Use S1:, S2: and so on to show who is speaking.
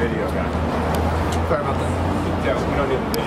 S1: video guy. Sorry about that.
S2: Yeah, we don't need the video.